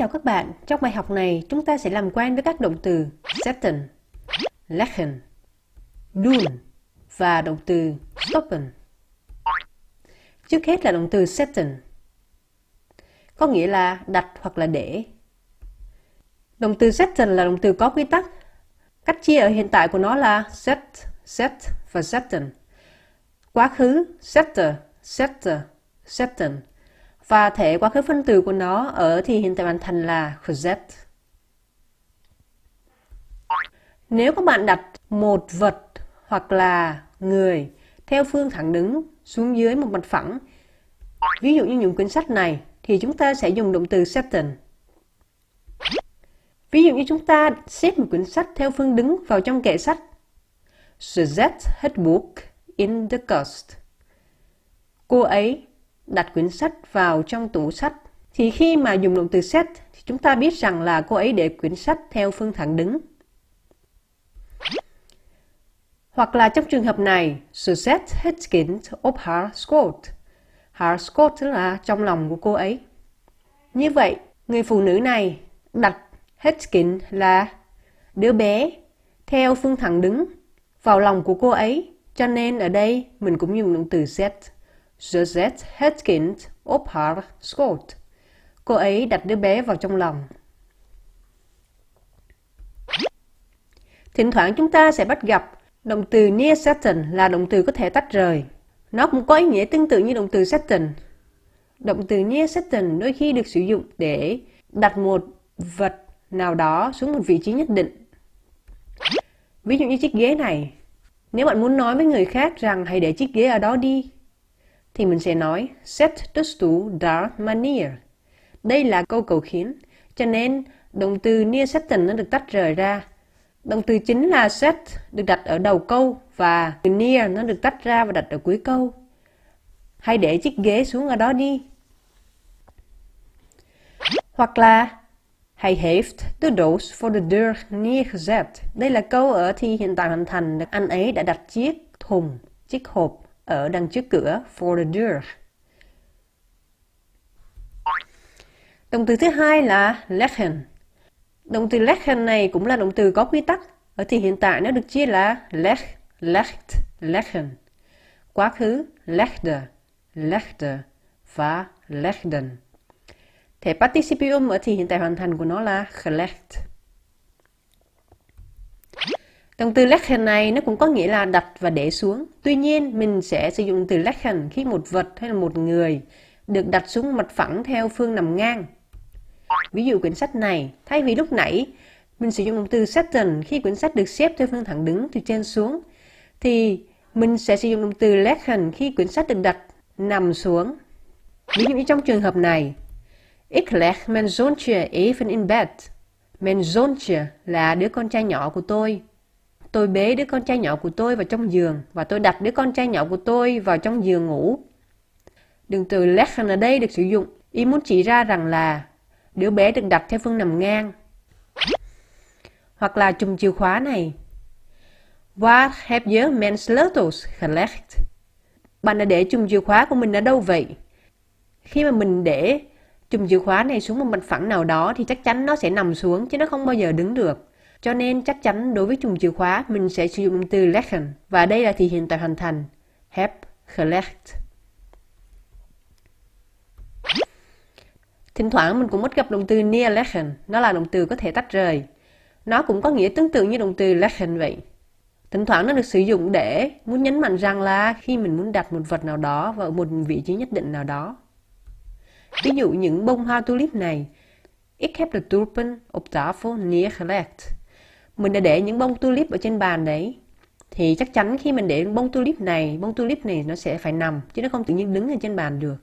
chào các bạn. Trong bài học này, chúng ta sẽ làm quen với các động từ setzen, lachen, tun và động từ stoppen. Trước hết là động từ setzen, có nghĩa là đặt hoặc là để. Động từ setzen là động từ có quy tắc. Cách chia ở hiện tại của nó là set, set và setten. Quá khứ setter, setter, setten và thể quá khứ phân từ của nó ở thì hiện tại hoàn thành là z. Nếu các bạn đặt một vật hoặc là người theo phương thẳng đứng xuống dưới một mặt phẳng, ví dụ như những quyển sách này, thì chúng ta sẽ dùng động từ setten. Ví dụ như chúng ta xếp một quyển sách theo phương đứng vào trong kệ sách. Suzette had book in the cost. Cô ấy đặt quyển sách vào trong tủ sách. Thì khi mà dùng động từ set thì chúng ta biết rằng là cô ấy để quyển sách theo phương thẳng đứng. Hoặc là trong trường hợp này, Suzette had skinned of her skirt. Her skirt là trong lòng của cô ấy. Như vậy, người phụ nữ này đặt Hedkin là đứa bé theo phương thẳng đứng vào lòng của cô ấy. Cho nên ở đây mình cũng dùng động từ set. Ze zet het kind op haar schoot. Cô ấy đặt đứa bé vào trong lòng. Thỉnh thoảng chúng ta sẽ bắt gặp động từ near certain là động từ có thể tách rời. Nó cũng có ý nghĩa tương tự như động từ certain. Động từ near certain đôi khi được sử dụng để đặt một vật nào đó xuống một vị trí nhất định. Ví dụ như chiếc ghế này. Nếu bạn muốn nói với người khác rằng hãy để chiếc ghế ở đó đi, thì mình sẽ nói set the stool daar manier. neer. Đây là câu cầu khiến, cho nên động từ near setten nó được tách rời ra. Động từ chính là set được đặt ở đầu câu và từ near nó được tách ra và đặt ở cuối câu. Hãy để chiếc ghế xuống ở đó đi. Hoặc là Hij heeft de doos voor de deur neergezet. Đây là câu ở thi hiện tại hoàn thành. Anh ấy đã đặt chiếc thùng, chiếc hộp ở đằng trước cửa for the door. Động từ thứ hai là lechen. Động từ lechen này cũng là động từ có quy tắc. Ở thì hiện tại nó được chia là lech, lecht, lechen. Quá khứ lechte, lechte và lechten. Thể participium ở thì hiện tại hoàn thành của nó là gelecht. Động từ leggen này nó cũng có nghĩa là đặt và để xuống. Tuy nhiên, mình sẽ sử dụng từ leggen khi một vật hay là một người được đặt xuống mặt phẳng theo phương nằm ngang. Ví dụ quyển sách này, thay vì lúc nãy mình sử dụng động từ setten khi quyển sách được xếp theo phương thẳng đứng từ trên xuống, thì mình sẽ sử dụng động từ leggen khi quyển sách được đặt nằm xuống. Ví dụ như trong trường hợp này, Ich leg mijn zoontje even in bed. Mijn zoontje là đứa con trai nhỏ của tôi. Tôi bế đứa con trai nhỏ của tôi vào trong giường và tôi đặt đứa con trai nhỏ của tôi vào trong giường ngủ. Đường từ leggen ở đây được sử dụng, ý muốn chỉ ra rằng là đứa bé được đặt theo phương nằm ngang. Hoặc là chùm chìa khóa này. What have you mijn sleutels collect? Bạn đã để chùm chìa khóa của mình ở đâu vậy? Khi mà mình để chùm chìa khóa này xuống một mặt phẳng nào đó thì chắc chắn nó sẽ nằm xuống chứ nó không bao giờ đứng được. Cho nên chắc chắn đối với chùm chìa khóa mình sẽ sử dụng từ lechen và đây là thì hiện tại hoàn thành. Heb gelegd. Thỉnh thoảng mình cũng mất gặp động từ neerleggen, nó là động từ có thể tách rời. Nó cũng có nghĩa tương tự như động từ leggen vậy. Thỉnh thoảng nó được sử dụng để muốn nhấn mạnh rằng là khi mình muốn đặt một vật nào đó vào một vị trí nhất định nào đó. Ví dụ những bông hoa tulip này. Ik heb de tulpen op tafel neergelegd. Mình đã để những bông tulip ở trên bàn đấy. Thì chắc chắn khi mình để bông tulip này, bông tulip này nó sẽ phải nằm, chứ nó không tự nhiên đứng ở trên bàn được.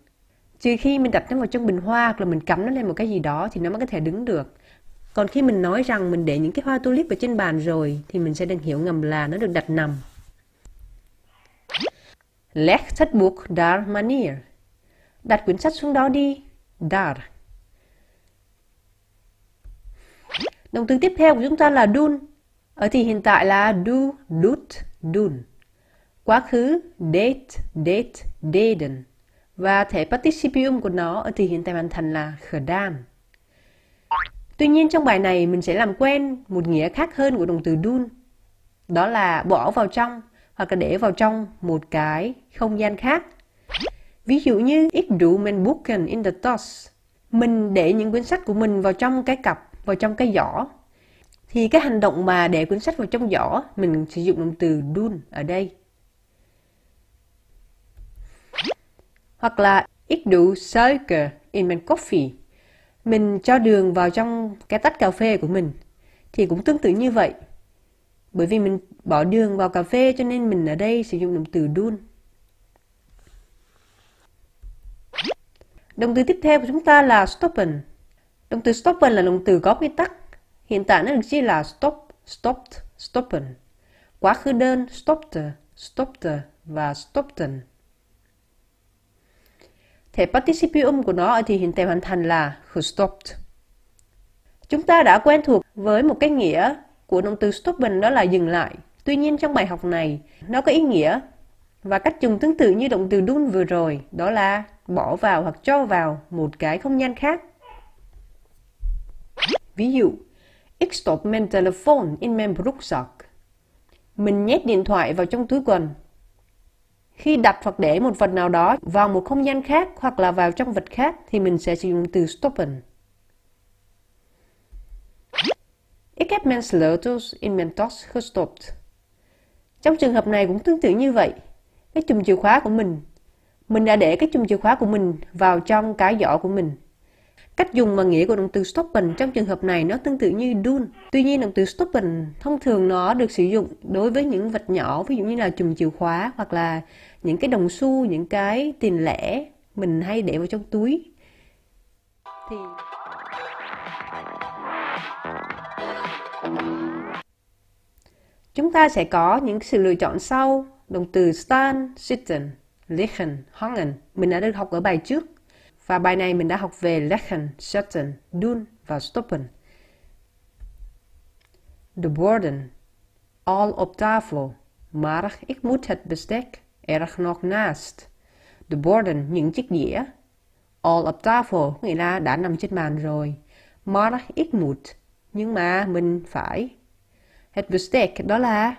Trừ khi mình đặt nó vào trong bình hoa hoặc là mình cắm nó lên một cái gì đó thì nó mới có thể đứng được. Còn khi mình nói rằng mình để những cái hoa tulip ở trên bàn rồi thì mình sẽ được hiểu ngầm là nó được đặt nằm. Lech het boek dar manier. Đặt quyển sách xuống đó đi. Dar. Động từ tiếp theo của chúng ta là dun. Ở thì hiện tại là do, dut, dun. Quá khứ date, date, deden. Và thể participium của nó ở thì hiện tại hoàn thành là gedaan. Tuy nhiên trong bài này mình sẽ làm quen một nghĩa khác hơn của động từ dun. Đó là bỏ vào trong hoặc là để vào trong một cái không gian khác. Ví dụ như Ich du mein Buchen in the toss. Mình để những quyển sách của mình vào trong cái cặp, vào trong cái giỏ. Thì cái hành động mà để cuốn sách vào trong giỏ, mình sử dụng động từ dun ở đây. Hoặc là ít đủ sugar in my Coffee. Mình cho đường vào trong cái tách cà phê của mình. Thì cũng tương tự như vậy. Bởi vì mình bỏ đường vào cà phê cho nên mình ở đây sử dụng động từ dun. Động từ tiếp theo của chúng ta là stoppen. Động từ stoppen là động từ có quy tắc. Hiện tại nó được chia là stop, stopped, stoppen. Quá khứ đơn stopped, stopped và stoppten. Thể participium của nó ở thì hiện tại hoàn thành là stopped. Chúng ta đã quen thuộc với một cái nghĩa của động từ stoppen đó là dừng lại. Tuy nhiên trong bài học này, nó có ý nghĩa và cách dùng tương tự như động từ đun vừa rồi, đó là bỏ vào hoặc cho vào một cái không gian khác. Ví dụ, ik stop mijn telefoon in mijn broekzak. Mình nhét điện thoại vào trong túi quần. Khi đặt hoặc để một vật nào đó vào một không gian khác hoặc là vào trong vật khác thì mình sẽ sử dụng từ stoppen. Ik heb mijn sleutels in mijn tas gestopt. Trong trường hợp này cũng tương tự như vậy. Cái chùm chìa khóa của mình. Mình đã để cái chùm chìa khóa của mình vào trong cái giỏ của mình. Cách dùng và nghĩa của động từ stoppen trong trường hợp này nó tương tự như dun. Tuy nhiên động từ stoppen thông thường nó được sử dụng đối với những vật nhỏ, ví dụ như là chùm chìa khóa hoặc là những cái đồng xu, những cái tiền lẻ mình hay để vào trong túi. Thì Chúng ta sẽ có những sự lựa chọn sau, động từ stand, sitzen, liegen, hangen. Mình đã được học ở bài trước. Này mình đã học về leggen, zetten, doen và stoppen. De borden. Al op tafel. Maar ik moet het bestek er nog naast. De borden, những chiếc dĩa. All op tafel, nghĩa là đã nằm trên bàn rồi. Maar ik moet, nhưng mà mình phải. Het bestek đó là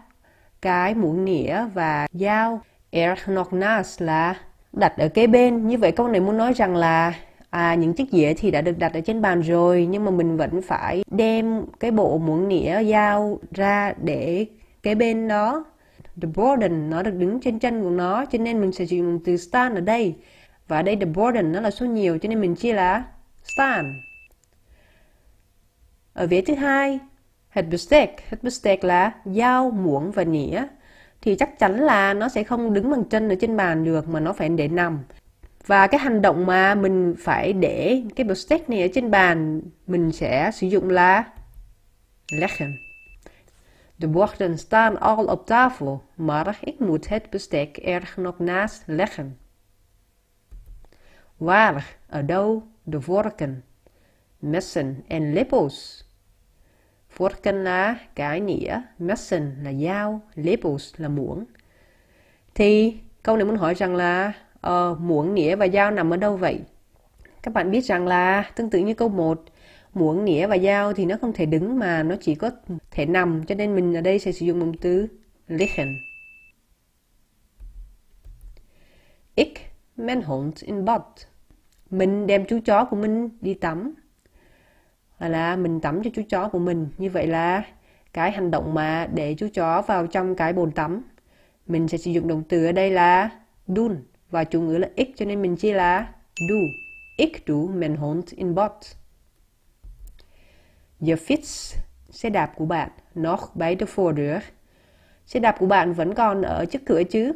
cái muỗng nĩa và dao. Er nog naast là đặt ở kế bên. Như vậy câu này muốn nói rằng là à, những chiếc dĩa thì đã được đặt ở trên bàn rồi nhưng mà mình vẫn phải đem cái bộ muỗng nĩa dao ra để kế bên đó. The burden nó được đứng trên chân của nó cho nên mình sẽ sử dụng từ stand ở đây. Và ở đây the burden nó là số nhiều cho nên mình chia là stand. Ở vế thứ hai, head bestek, head bestek là dao, muỗng và nĩa. Thì chắc chắn là nó sẽ không đứng bằng chân ở trên bàn được mà nó phải để nằm. Và cái hành động mà mình phải để cái bestek này ở trên bàn mình sẽ sử dụng là leggen. De borden staan al op tafel, maar ik moet het bestek er nog naast leggen. Waar, ở đâu, de vorken, messen en lepels. Forken là cái nĩa, messen là dao, lepels là muỗng. Thì câu này muốn hỏi rằng là uh, muỗng, nĩa và dao nằm ở đâu vậy? Các bạn biết rằng là tương tự như câu 1, muỗng, nĩa và dao thì nó không thể đứng mà nó chỉ có thể nằm cho nên mình ở đây sẽ sử dụng động từ liegen. Ich, mein Hund in bad. Mình đem chú chó của mình đi tắm là mình tắm cho chú chó của mình. Như vậy là cái hành động mà để chú chó vào trong cái bồn tắm, mình sẽ sử dụng động từ ở đây là dun và chủ ngữ là ik cho nên mình chia là do ik du mijn hond in bad your fits, xe đạp của bạn noch bei der Vordeur xe đạp của bạn vẫn còn ở trước cửa chứ?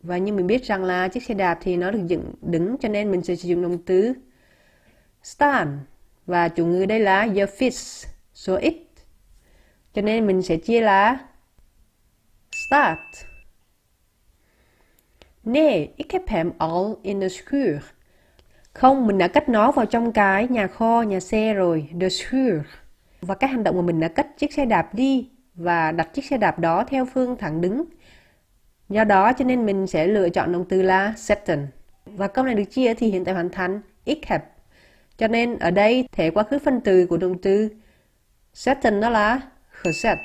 Và như mình biết rằng là chiếc xe đạp thì nó được dựng đứng, cho nên mình sẽ sử dụng động từ stand và chủ ngữ đây là your fish, số ít. Cho nên mình sẽ chia là start. Nee, ik heb hem al in de schuur. Không, mình đã cất nó vào trong cái nhà kho, nhà xe rồi, the schuur. Và cái hành động mà mình đã cất chiếc xe đạp đi và đặt chiếc xe đạp đó theo phương thẳng đứng. Do đó cho nên mình sẽ lựa chọn động từ là setten. Và câu này được chia thì hiện tại hoàn thành ik heb cho nên ở đây thể quá khứ phân từ của động từ setten đó là gezet.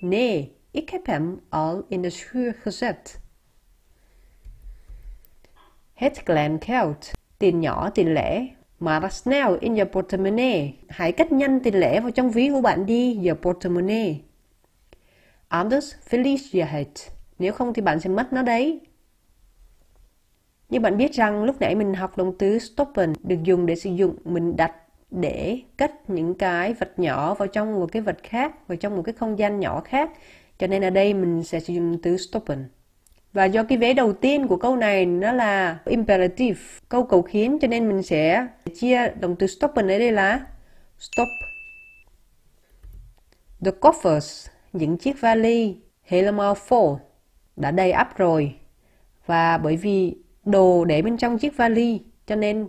Nee, ik heb hem al in de schuur gezet. Het klein geld, tiền nhỏ, tiền lẻ. Maar snel in je portemonnee. Hãy cất nhanh tiền lẻ vào trong ví của bạn đi, je portemonnee. Anders verlies je het. Nếu không thì bạn sẽ mất nó đấy. Như bạn biết rằng lúc nãy mình học động từ stoppen được dùng để sử dụng mình đặt để cất những cái vật nhỏ vào trong một cái vật khác, vào trong một cái không gian nhỏ khác. Cho nên ở đây mình sẽ sử dụng từ stoppen. Và do cái vế đầu tiên của câu này nó là imperative, câu cầu khiến cho nên mình sẽ chia động từ stoppen ở đây là stop. The coffers, những chiếc vali helemaal full, đã đầy ắp rồi. Và bởi vì đồ để bên trong chiếc vali cho nên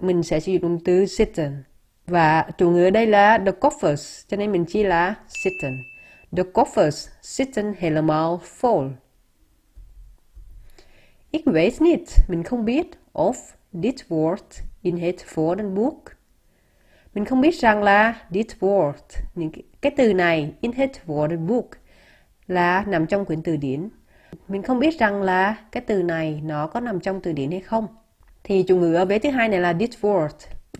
mình sẽ sử dụng từ sitten. Và chủ ngữ ở đây là the coffers cho nên mình chỉ là sitten. The coffers sitten helemaal full. Ik weet niet, mình không biết, of dit woord in het woordenboek. Mình không biết rằng là dit woord, những cái, cái từ này in het woordenboek là nằm trong quyển từ điển. Mình không biết rằng là cái từ này nó có nằm trong từ điển hay không. Thì chủ ngữ ở vế thứ hai này là dit word.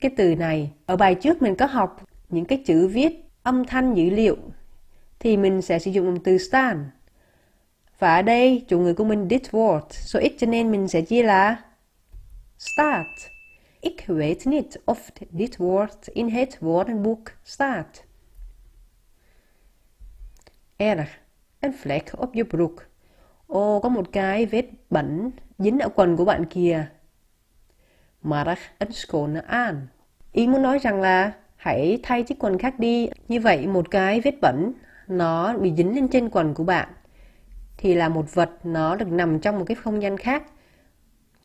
Cái từ này, ở bài trước mình có học những cái chữ viết âm thanh dữ liệu thì mình sẽ sử dụng từ stand Và ở đây chủ ngữ của mình dit word, số ít cho nên mình sẽ chia là start. Ik weet niet of dit woord in het woordenboek staat. Er, een vlek op je broek. Ô, có một cái vết bẩn dính ở quần của bạn kìa. Marach Enskon An. Ý muốn nói rằng là hãy thay chiếc quần khác đi. Như vậy một cái vết bẩn nó bị dính lên trên quần của bạn thì là một vật nó được nằm trong một cái không gian khác.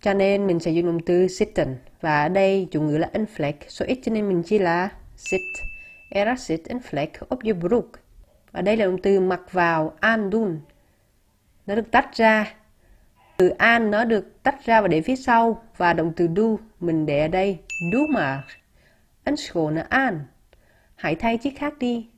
Cho nên mình sẽ dùng động từ sitten và ở đây chủ ngữ là inflect số ít cho nên mình chia là sit. erasit, inflect, een vlek op je. Ở đây là động từ mặc vào, andun nó được tách ra. Từ an nó được tách ra và để phía sau, và động từ do mình để ở đây. do mà anh school an Hãy thay chiếc khác đi.